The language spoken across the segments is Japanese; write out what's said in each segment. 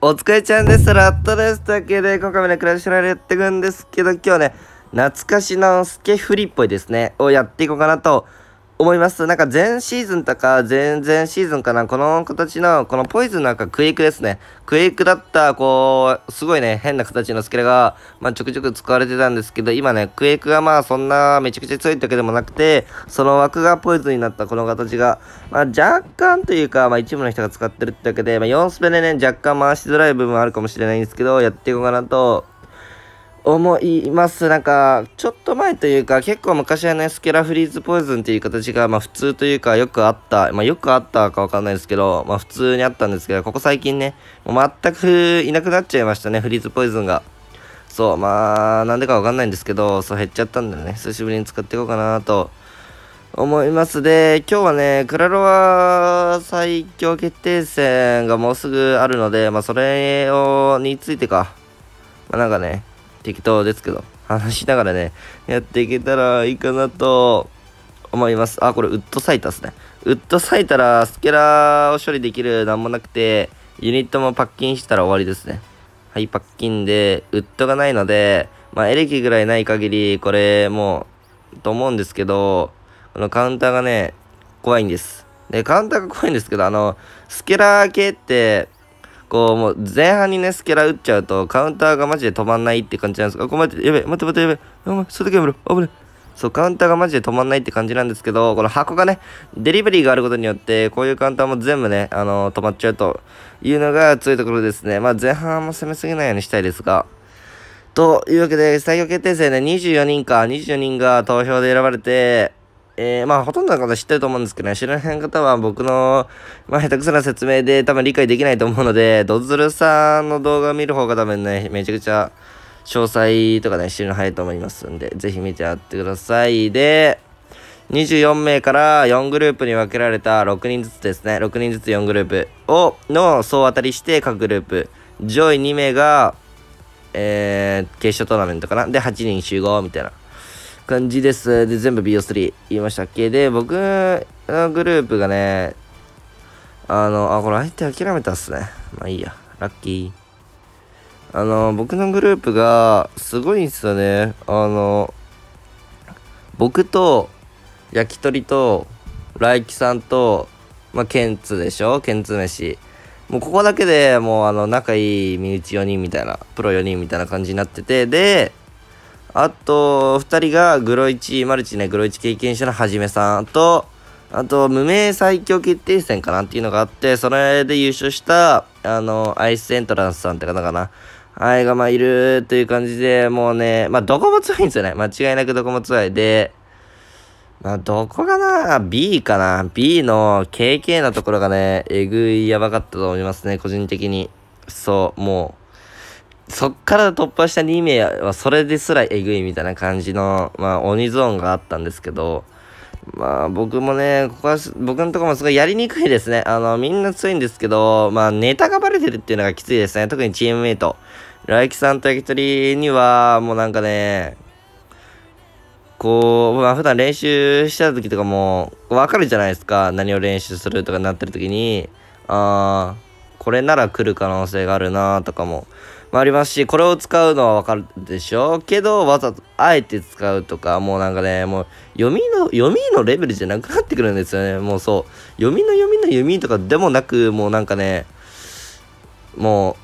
お疲れちゃんです。ラットです。だけで、今回もね、クラッシュラルやっていくんですけど、今日はね、懐かしのスケフリっぽいですね、をやっていこうかなと思います。なんか前シーズンとか前々シーズンかな、この形の、このポイズンなんかクエイクですね。クエイクだった、こう、すごいね、変な形のスケラが、まあ、ちょくちょく使われてたんですけど、今ね、クエイクがまあそんなめちゃくちゃ強いってわけでもなくて、その枠がポイズンになったこの形が、まあ若干というか、まあ一部の人が使ってるってわけで、まあ4スペでね、若干回しづらい部分あるかもしれないんですけど、やっていこうかなと思います。なんか、ちょっと前というか、結構昔はね、スケラフリーズポイズンっていう形が、まあ普通というか、よくあった、まあよくあったかわかんないですけど、まあ普通にあったんですけど、ここ最近ね、もう全くいなくなっちゃいましたね、フリーズポイズンが。そう、まあ、なんでかわかんないんですけど、そう減っちゃったんでね、久しぶりに使っていこうかなと思います。で、今日はね、クラロワ最強決定戦がもうすぐあるので、まあそれを、についてか、まあなんかね、適当ですけど、話しながらね、やっていけたらいいかなと思います。あ、これウッドサイタですね。ウッドサイタらスケラーを処理できるなんもなくて、ユニットもパッキンしたら終わりですね。はい、パッキンで、ウッドがないので、まあ、エレキぐらいない限り、これ、もう、と思うんですけど、このカウンターがね、怖いんです。で、カウンターが怖いんですけど、あの、スケラー系って、こう、もう前半にね、スケラ打っちゃうと、カウンターがマジで止まんないって感じなんですあ、これ待って、やべえ、待って待ってやべえ、お前、それだけやめろ、危ない。そう、カウンターがマジで止まんないって感じなんですけど、この箱がね、デリバリーがあることによって、こういうカウンターも全部ね、あのー、止まっちゃうというのが強いところですね。まあ、前半も攻めすぎないようにしたいですが。というわけで、最強決定戦ね、24人か、24人が投票で選ばれて、えー、まあ、ほとんどの方知ってると思うんですけどね、知らない方は僕の、まあ、下手くそな説明で多分理解できないと思うので、ドズルさんの動画を見る方が多分ね、めちゃくちゃ詳細とかね、知るの早いと思いますんで、ぜひ見てやってください。で、24名から4グループに分けられた6人ずつですね、6人ずつ4グループを、の総当たりして各グループ、上位2名が、えー、決勝トーナメントかな。で、8人集合みたいな。感じです。で、全部 BO3 言いましたっけ？で、僕のグループがね、あの、あ、これ相手諦めたっすね。まあいいや。ラッキー。あの、僕のグループが、すごいんすよね。あの、僕と、焼き鳥と、来キさんと、まあ、ケンツでしょ？ケンツ飯。もうここだけでもうあの仲いい身内4人みたいな、プロ4人みたいな感じになってて、で、あと、二人がグロイチ、マルチね、グロイチ経験者のはじめさんと、あと、無名最強決定戦かなっていうのがあって、それで優勝した、あの、アイスエントランスさんって方かな。はい、がまあいるという感じで、もうね、まあどこも強いんですよね。間違いなくどこも強い。で、まあどこかな ?B かな ?B の KK のところがね、えぐいやばかったと思いますね、個人的に。そう、もう、そっから突破した2名はそれですらえぐいみたいな感じの、まあ、鬼ゾーンがあったんですけど、まあ僕もね、ここは、僕のとこもすごいやりにくいですね。あの、みんな強いんですけど、まあネタがバレてるっていうのがきついですね。特にチームメイト。来季さんと焼き鳥には、もうなんかね、こう、まあ普段練習してた時とかも、わかるじゃないですか。何を練習するとかなってる時に、あー、これなら来る可能性があるなとかも、まあ、りますし、これを使うのはわかるでしょうけど、わざと、あえて使うとか、もうなんかね、もう、読みの、読みのレベルじゃなくなってくるんですよね。もうそう。読みの読みの読みとかでもなく、もうなんかね、も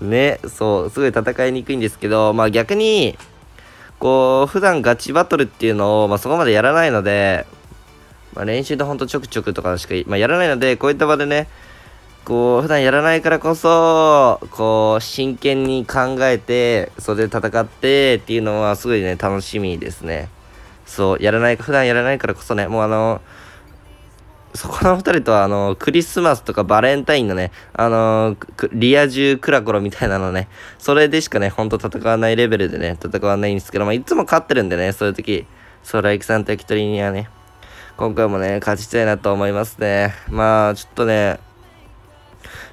う ね、そう、すごい戦いにくいんですけど、まあ逆に、こう、普段ガチバトルっていうのを、まあそこまでやらないので、まあ練習でほんとちょくちょくとかしか、まあやらないので、こういった場でね、こう、普段やらないからこそ、こう、真剣に考えて、それで戦ってっていうのはすごいね、楽しみですね。そう、やらない、普段やらないからこそね、もうあの、そこの二人とは、あの、クリスマスとかバレンタインのね、あの、リア充クラコロみたいなのね、それでしかね、ほんと戦わないレベルでね、戦わないんですけど、まあ、いつも勝ってるんでね、そういう時、そう、ライキさんと焼き鳥にはね、今回もね、勝ちたいなと思いますね。まあ、ちょっとね、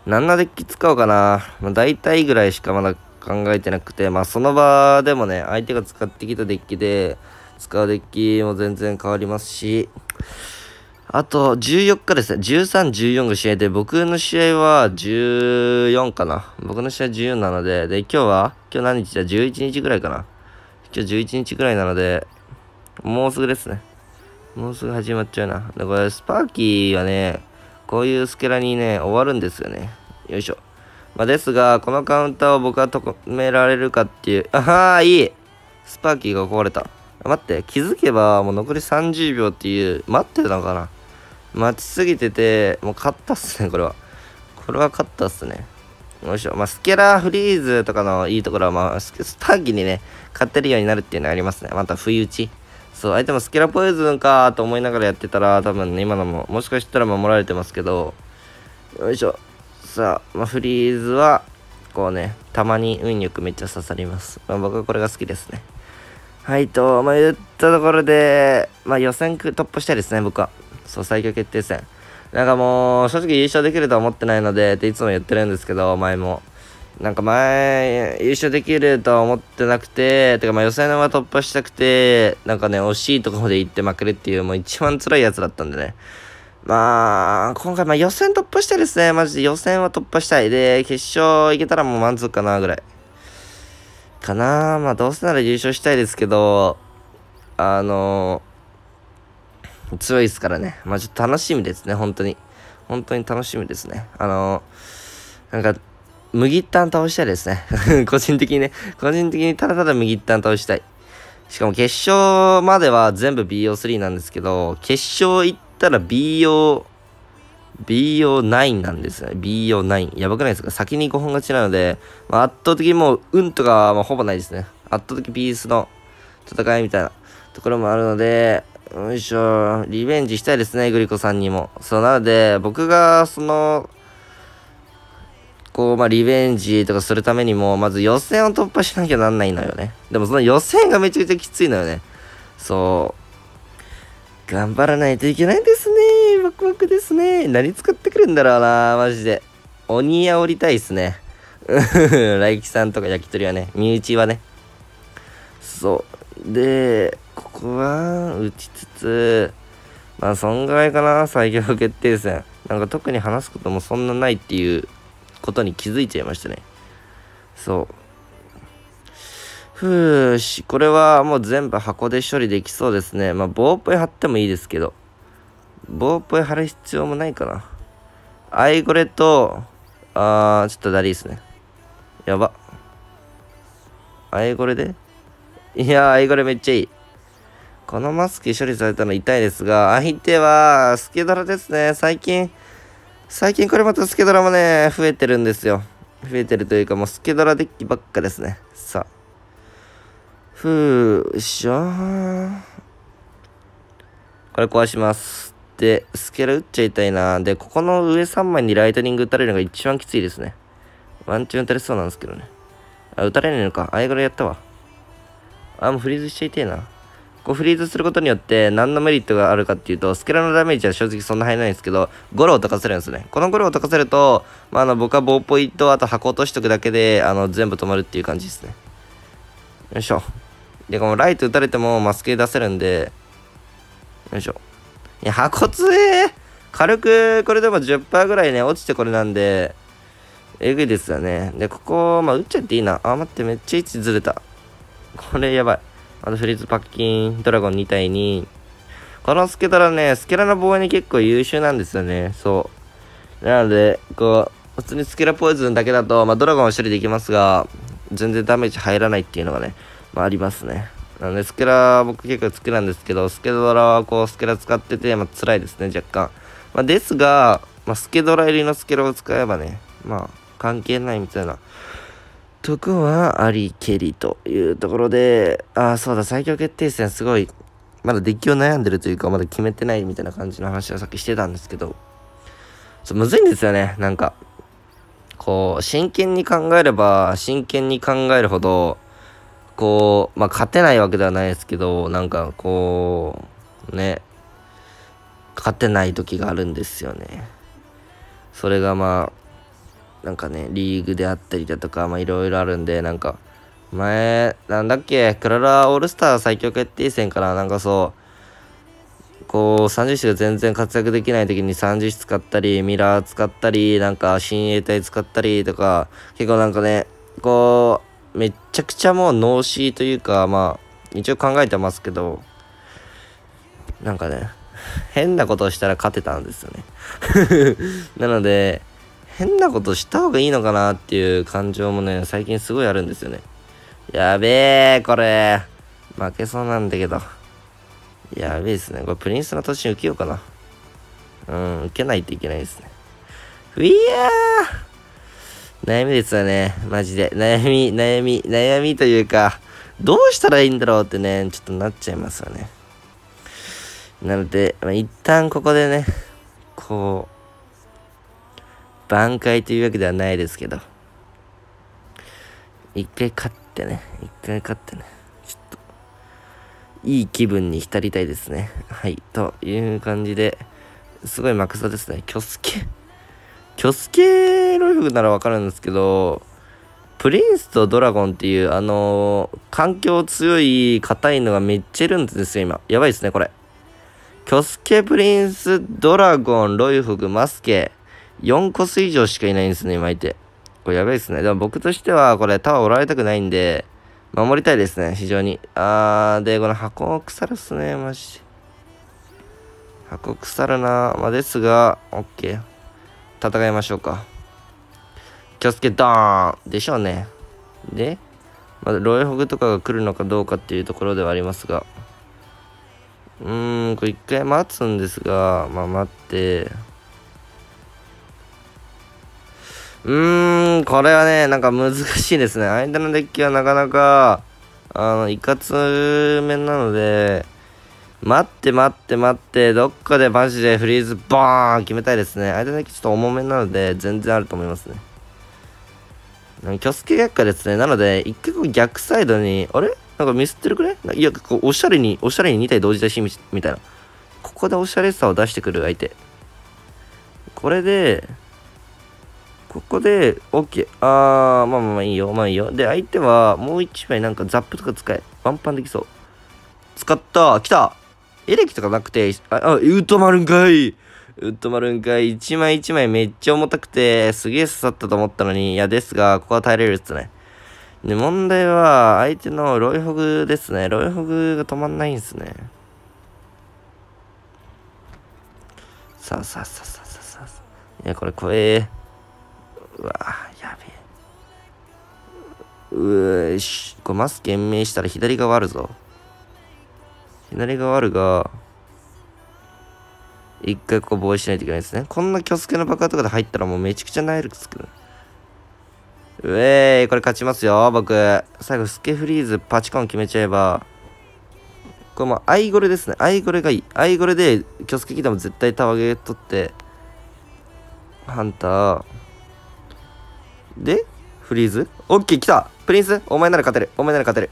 何のデッキ使おうかな。まあ、大体ぐらいしかまだ考えてなくて、まあその場でもね、相手が使ってきたデッキで、使うデッキも全然変わりますし、あと、14日ですね。13、14が試合で、僕の試合は14かな。僕の試合14なので、で、今日は今日何日だ ?11 日ぐらいかな。今日11日ぐらいなので、もうすぐですね。もうすぐ始まっちゃうな。で、これ、スパーキーはね、こういうスケラにね、終わるんですよね。よいしょ。まあ、ですが、このカウンターを僕は止められるかっていう。あはー、いいスパーキーが壊れた。待って、気づけばもう残り30秒っていう、待ってたのかな待ちすぎてて、もう勝ったっすね、これは。これは勝ったっすね。よいしょ。まあ、スケラーフリーズとかのいいところは、まあ、スターキーにね、勝てるようになるっていうのがありますね。また、不意打ち。そう、相手もスケラポイズンかと思いながらやってたら、多分ね、今のも、もしかしたら守られてますけど、よいしょ。さあ、まあ、フリーズは、こうね、たまに運よくめっちゃ刺さります。まあ、僕はこれが好きですね。はいと、まあ、言ったところで、まあ、予選突破したいですね、僕は。そう、最強決定戦。なんかもう、正直優勝できるとは思ってないので、っていつも言ってるんですけど、前も。なんか前、優勝できるとは思ってなくて、てかまあ予選は突破したくて、なんかね、惜しいところで行って負けるっていう、もう一番辛いやつだったんでね。まあ、今回まあ予選突破したいですね。マジで予選は突破したい。で、決勝行けたらもう満足かな、ぐらい。かなまあどうせなら優勝したいですけど、あの強いですからね。まあちょっと楽しみですね、本当に。本当に楽しみですね。あのー、なんか、麦一旦倒したいですね。個人的にね、個人的にただただ麦一旦倒したい。しかも決勝までは全部 BO3 なんですけど、決勝行ったら BO、BO9 なんですね。BO9。やばくないですか？先に5本勝ちなので、まあ、圧倒的にもう、運とかはほぼないですね。圧倒的ピースの戦いみたいなところもあるので、よいしょ、リベンジしたいですね、グリコさんにも。そう、なので、僕が、その、こう、まあ、リベンジとかするためにも、まず予選を突破しなきゃなんないのよね。でもその予選がめちゃくちゃきついのよね。そう。頑張らないといけないですね。ワクワクですね。何使ってくるんだろうな、マジで。鬼煽りたいっすね。来キさんとか焼き鳥はね、身内はね。そう。で、ここは打ちつつ、まあ、そんぐらいかな、最強決定戦。なんか特に話すこともそんなないっていうことに気づいちゃいましたね。そう。ふーし、これはもう全部箱で処理できそうですね。まあ、棒っぽい貼ってもいいですけど。棒っぽい貼る必要もないかな。アイゴレと、あー、ちょっとダリーですね。やば。アイゴレで？いやー、アイゴレめっちゃいい。このマスク処理されたの痛いですが、相手は、スケドラですね。最近、最近これまたスケドラもね、増えてるんですよ。増えてるというか、もうスケドラデッキばっかですね。さあ。ふーしょ。これ壊します。で、スケラ打っちゃいたいな。で、ここの上3枚にライトニング打たれるのが一番きついですね。ワンチュン打たれそうなんですけどね。あ、打たれないのか。あいぐらいやったわ。あ、もうフリーズしちゃいてえな。こうフリーズすることによって何のメリットがあるかっていうと、スケラのダメージは正直そんな入らないんですけど、ゴロを解かせるんですね。このゴロを解かせると、まあ、あの、僕は棒ポイント、あと箱落としとくだけで、あの、全部止まるっていう感じですね。よいしょ。で、このライト打たれてもマスケ出せるんで、よいしょ。いや、箱強え軽く、これでも10%ぐらいね、落ちてこれなんで、えぐいですよね。で、ここ、まあ、打っちゃっていいな。あ、待って、めっちゃ位置ずれた。これやばい。あとフリーズパッキン、ドラゴン2体に、このスケトラね、スケラの防衛に結構優秀なんですよね。そう。なので、こう、普通にスケラポイズンだけだと、まあ、ドラゴンは処理できますが、全然ダメージ入らないっていうのがね、まあ、ありますね。なので、スケラ、僕結構好きなんですけど、スケドラはこう、スケラ使ってて、まあ、辛いですね、若干。まあ、ですが、まあ、スケドラ入りのスケラを使えばね、まあ、関係ないみたいなとこはありけりというところで、ああ、そうだ、最強決定戦すごい、まだデッキを悩んでるというか、まだ決めてないみたいな感じの話をさっきしてたんですけど、そうむずいんですよね、なんか。こう、真剣に考えれば、真剣に考えるほど、こう、まあ、勝てないわけではないですけど、なんか、こう、ね、勝てない時があるんですよね。それがまあ、なんかね、リーグであったりだとか、まあいろいろあるんで、なんか、前、なんだっけ、クララオールスター最強決定戦からなんかそう、こう、30種が全然活躍できない時に30種使ったり、ミラー使ったり、なんか親衛隊使ったりとか、結構なんかね、こう、めちゃくちゃもう脳死というか、まあ、一応考えてますけど、なんかね、変なことをしたら勝てたんですよね。なので、変なことした方がいいのかなっていう感情もね、最近すごいあるんですよね。やべえ、これ。負けそうなんだけど。やべえですね。これプリンスの年に受けようかな。うん、受けないといけないですね。ういやー悩みですよね。マジで。悩み、悩み、悩みというか、どうしたらいいんだろうってね、ちょっとなっちゃいますよね。なので、まあ、一旦ここでね、こう、挽回というわけではないですけど、一回勝ってね、一回勝ってね、ちょっと、いい気分に浸りたいですね。はい、という感じで、すごいマクサですね。キョスケ。キョスケロイフならわかるんですけど、プリンスとドラゴンっていう、あのー、環境強い、硬いのがめっちゃいるんですよ、今。やばいですね、これ。キョスケ、プリンス、ドラゴン、ロイフグ、マスケ。4コス以上しかいないんですね、今いて。これやばいですね。でも僕としては、これタワーおられたくないんで、守りたいですね、非常に。あー、で、この箱腐るっすね、マジ。箱腐るなまあ、ですが、オッケー。戦いましょうか。キョスケドーンでしょうね。で、まだロイホグとかが来るのかどうかっていうところではありますが。うーん、これ一回待つんですが、まあ待って、うーん、これはね、なんか難しいですね。間のデッキはなかなか、あの、いかつめなので、待って待って待って、どっかでマジでフリーズボーン決めたいですね。間のデッキちょっと重めなので、全然あると思いますね。キョスケ逆化ですね。なので、一回こう逆サイドに、あれ？なんかミスってるくねい？や、こう、おしゃれに、おしゃれに2体同時出しみたいな。ここでおしゃれさを出してくる相手。これで、ここで、OK。あー、まあまあまあいいよ、まあいいよ。で、相手は、もう一枚なんかザップとか使え。ワンパンできそう。使った来たエレキとかなくて、あ、あウッドマルンかいウッドマルンかい一枚一枚めっちゃ重たくて、すげえ刺さったと思ったのに、いやですが、ここは耐えれるっすね。で、問題は、相手のロイホグですね。ロイホグが止まんないんすね。さあさあさあさあさあさあ。いや、これ怖え。うわやべえ。うえし、これマス減命したら左側あるぞ。左側あるが、一回ここ防衛しないといけないですね。こんなキョスケの爆破とかで入ったらもうめちゃくちゃナイルつく。うえーい、これ勝ちますよ、僕。最後、スケフリーズ、パチコン決めちゃえば。これもう、アイゴレですね。アイゴレがいい。アイゴレで、キョスケ来ても絶対タワーゲ取って、ハンター。で、フリーズ？オッケー、来たプリンス？お前なら勝てる。お前なら勝てる。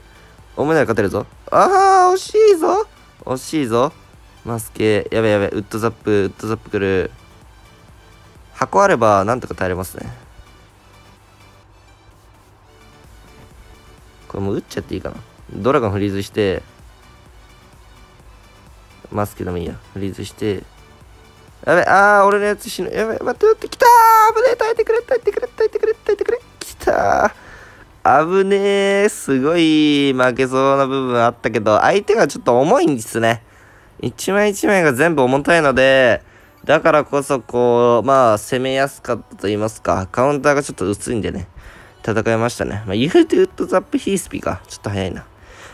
お前なら勝てるぞ。あー、惜しいぞ惜しいぞ。マスケ、やべやべ、ウッドザップ、ウッドザップ来る。箱あれば、なんとか耐えれますね。これもう打っちゃっていいかな。ドラゴンフリーズして、マスケでもいいや。フリーズして、やべ、あー、俺のやつ死ぬ。やべ、待って待って、来たー危ねえ、耐えてくれ、耐えてくれ、耐えてくれ、耐えてくれ。来たー危ねえ、すごい負けそうな部分あったけど、相手がちょっと重いんですね。一枚一枚が全部重たいので、だからこそこう、まあ、攻めやすかったと言いますか、カウンターがちょっと薄いんでね。戦いましたね。まあ、言うてウッドザップヒースピーか。ちょっと早いな。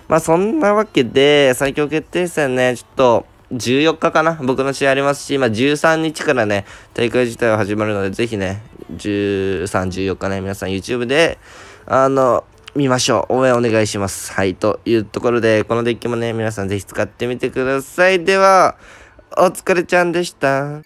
まあ、そんなわけで、最強決定戦ね、ちょっと、14日かな？僕の試合ありますし、まあ、13日からね、大会自体は始まるので、ぜひね、13、14日ね、皆さん YouTube で、あの、見ましょう。応援お願いします。はい。というところで、このデッキもね、皆さんぜひ使ってみてください。では、お疲れちゃんでした。